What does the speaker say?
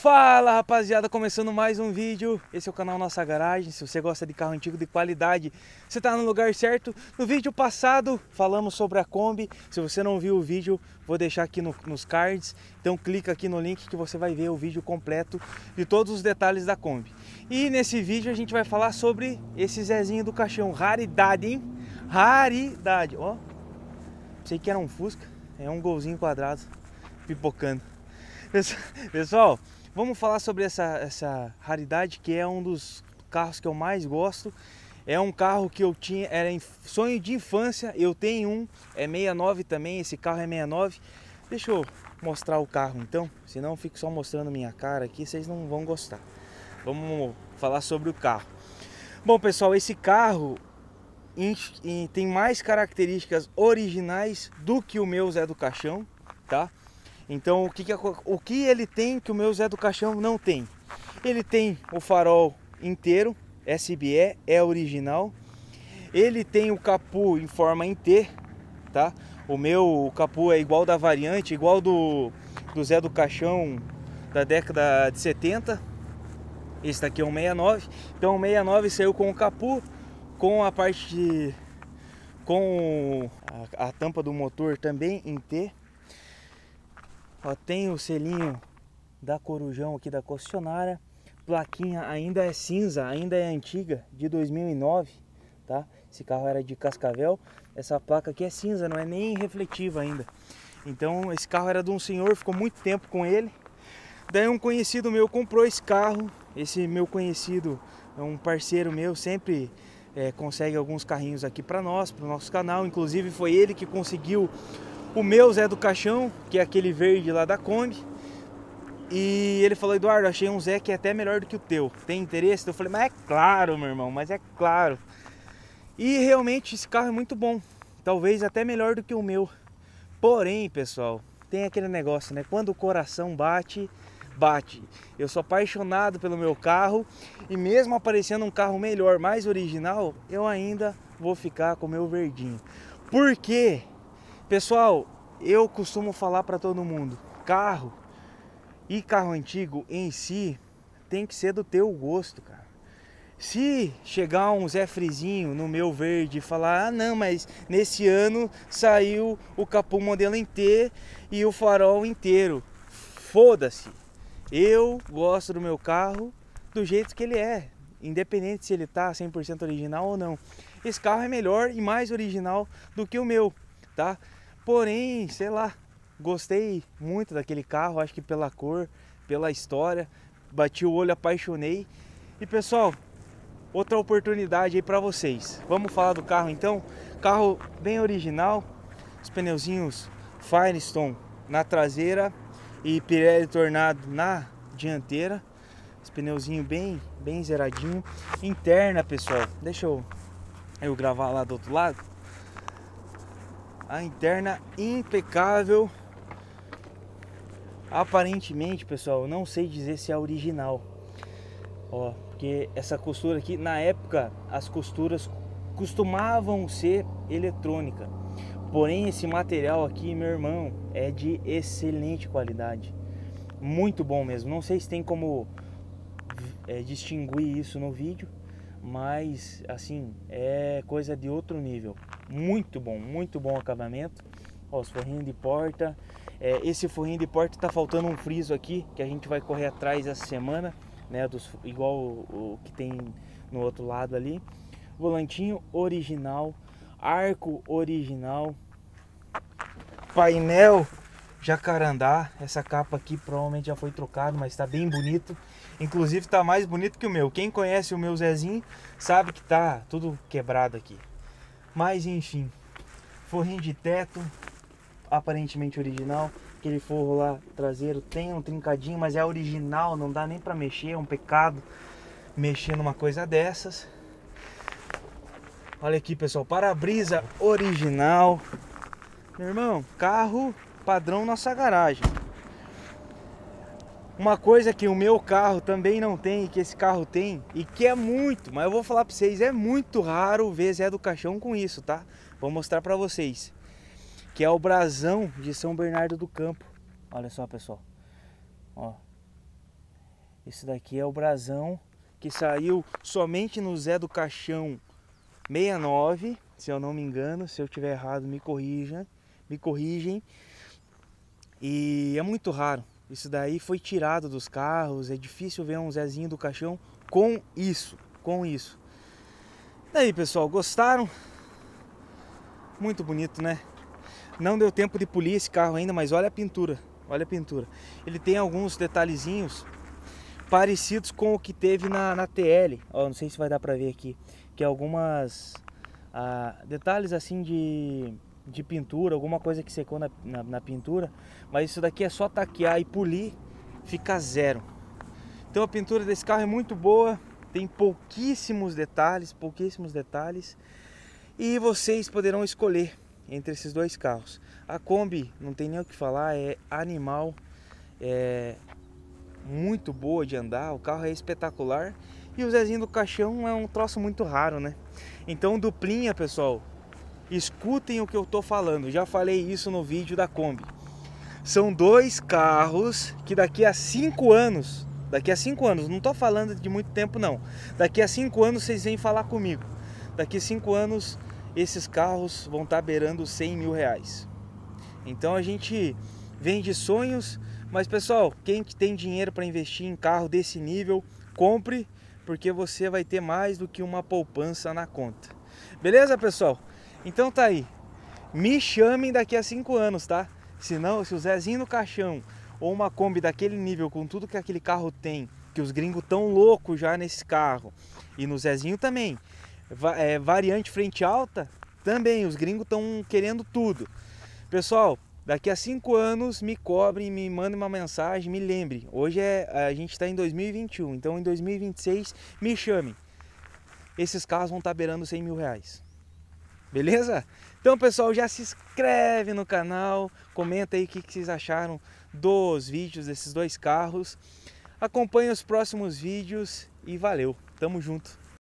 Fala rapaziada, começando mais um vídeo, esse é o canal Nossa Garagem, se você gosta de carro antigo de qualidade, você está no lugar certo. No vídeo passado falamos sobre a Kombi, se você não viu o vídeo, vou deixar aqui no, nos cards, então clica aqui no link que você vai ver o vídeo completo de todos os detalhes da Kombi. E nesse vídeo a gente vai falar sobre esse Zezinho do caixão, raridade hein, raridade, ó, sei que era um Fusca, é um golzinho quadrado, pipocando. Pessoal, Vamos falar sobre essa, essa raridade que é um dos carros que eu mais gosto. É um carro que eu tinha, era sonho de infância, eu tenho um, é 69 também, esse carro é 69. Deixa eu mostrar o carro então, senão eu fico só mostrando minha cara aqui, vocês não vão gostar. Vamos falar sobre o carro. Bom pessoal, esse carro tem mais características originais do que o meu Zé do Caixão, tá? Então o que, que, o que ele tem que o meu Zé do Caixão não tem? Ele tem o farol inteiro, SBE, é original. Ele tem o capu em forma em T, tá? O meu o capu é igual da variante, igual do, do Zé do Caixão da década de 70. Esse daqui é um 69. Então o 69 saiu com o capu, com a parte de, com a, a tampa do motor também em T. Ó, tem o selinho da Corujão aqui da concessionária. Plaquinha ainda é cinza, ainda é antiga, de 2009, tá? Esse carro era de Cascavel. Essa placa aqui é cinza, não é nem refletiva ainda. Então esse carro era de um senhor, ficou muito tempo com ele. Daí um conhecido meu comprou esse carro. Esse meu conhecido é um parceiro meu, sempre é, consegue alguns carrinhos aqui para nós, para o nosso canal. Inclusive foi ele que conseguiu o meu Zé do Caixão, que é aquele verde lá da Kombi. E ele falou, Eduardo, achei um Zé que é até melhor do que o teu. Tem interesse? Eu falei, mas é claro, meu irmão, mas é claro. E realmente esse carro é muito bom. Talvez até melhor do que o meu. Porém, pessoal, tem aquele negócio, né? Quando o coração bate, bate. Eu sou apaixonado pelo meu carro e mesmo aparecendo um carro melhor, mais original, eu ainda vou ficar com o meu verdinho. Por quê? Pessoal, eu costumo falar para todo mundo, carro e carro antigo em si tem que ser do teu gosto, cara. Se chegar um Zé Frizinho no meu verde e falar, ah não, mas nesse ano saiu o capô modelo em T e o farol inteiro. Foda-se. Eu gosto do meu carro do jeito que ele é, independente se ele tá 100% original ou não. Esse carro é melhor e mais original do que o meu, tá? Porém, sei lá, gostei muito daquele carro, acho que pela cor, pela história, bati o olho, apaixonei. E pessoal, outra oportunidade aí para vocês. Vamos falar do carro então? Carro bem original, os pneuzinhos Firestone na traseira e Pirelli Tornado na dianteira. Esse pneuzinho bem, bem zeradinho. Interna, pessoal. Deixa eu, eu gravar lá do outro lado. A interna impecável. Aparentemente, pessoal, não sei dizer se é original. Ó, porque essa costura aqui, na época, as costuras costumavam ser eletrônica. Porém, esse material aqui, meu irmão, é de excelente qualidade. Muito bom mesmo. Não sei se tem como é, distinguir isso no vídeo, mas assim, é coisa de outro nível. Muito bom, muito bom acabamento. Ó, os forrinhos de porta. É, esse forrinho de porta tá faltando um friso aqui, que a gente vai correr atrás essa semana, né? Dos, igual o, o que tem no outro lado ali. Volantinho original, arco original, painel jacarandá. Essa capa aqui provavelmente já foi trocado, mas está bem bonito. Inclusive está mais bonito que o meu. Quem conhece o meu Zezinho sabe que tá tudo quebrado aqui. Mas enfim, forrinho de teto, aparentemente original. Aquele forro lá traseiro tem um trincadinho, mas é original, não dá nem para mexer, é um pecado mexer numa coisa dessas. Olha aqui, pessoal, para-brisa original. Meu irmão, carro padrão nossa garagem. Uma coisa que o meu carro também não tem e que esse carro tem e que é muito, mas eu vou falar para vocês, é muito raro ver Zé do Caixão com isso, tá? Vou mostrar para vocês. Que é o brasão de São Bernardo do Campo. Olha só, pessoal. Ó. Esse daqui é o brasão que saiu somente no Zé do Caixão 69, se eu não me engano, se eu tiver errado me corrijam, me corrigem. E é muito raro. Isso daí foi tirado dos carros, é difícil ver um Zezinho do Caixão com isso, com isso. Aí, pessoal, gostaram? Muito bonito, né? Não deu tempo de polir esse carro ainda, mas olha a pintura, olha a pintura. Ele tem alguns detalhezinhos parecidos com o que teve na, na TL. Ó, não sei se vai dar pra ver aqui. Que é algumas ah, detalhes assim de, de pintura, alguma coisa que secou na, na, na, pintura. Mas isso daqui é só taquear e polir, fica zero. Então a pintura desse carro é muito boa, tem pouquíssimos detalhes, pouquíssimos detalhes. E vocês poderão escolher entre esses dois carros. A Kombi, não tem nem o que falar, é animal. É, muito boa de andar, o carro é espetacular. E o Zezinho do Caixão é um troço muito raro, né? Então, duplinha, pessoal, escutem o que eu tô falando. Já falei isso no vídeo da Kombi. São dois carros que daqui a cinco anos, daqui a cinco anos, não tô falando de muito tempo não. Daqui a cinco anos vocês vêm falar comigo. Daqui a cinco anos esses carros vão estar tá beirando 100 mil reais. Então a gente vende sonhos mas pessoal, quem tem dinheiro para investir em carro desse nível, compre, porque você vai ter mais do que uma poupança na conta. Beleza, pessoal? Então tá aí. Me chamem daqui a cinco anos, tá? Se não, se o Zezinho no caixão ou uma Kombi daquele nível, com tudo que aquele carro tem, que os gringos tão loucos já nesse carro, e no Zezinho também, é, variante frente alta, também, os gringos estão querendo tudo. Pessoal, Daqui a cinco anos me cobrem, me mandem uma mensagem, me lembre. Hoje é, a gente está em 2021, então em 2026 me chamem. Esses carros vão estar tá beirando 100 mil reais. Beleza? Então pessoal, já se inscreve no canal, comenta aí o que, vocês acharam dos vídeos desses dois carros. Acompanhe os próximos vídeos e valeu, tamo junto.